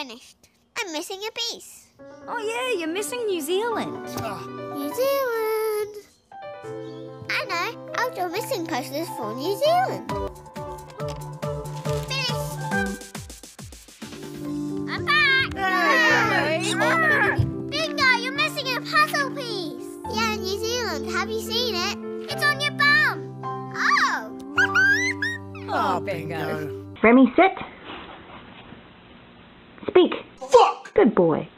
finished. I'm missing a piece. Oh, yeah, you're missing New Zealand. Ah. New Zealand. I know. Oh, I'll draw missing posters for New Zealand. Finished. I'm back. Bingo, you're missing a puzzle piece. Yeah, New Zealand. Have you seen it? It's on your bum. Oh. Oh, bingo. Remy, sit. Fuck! Good boy.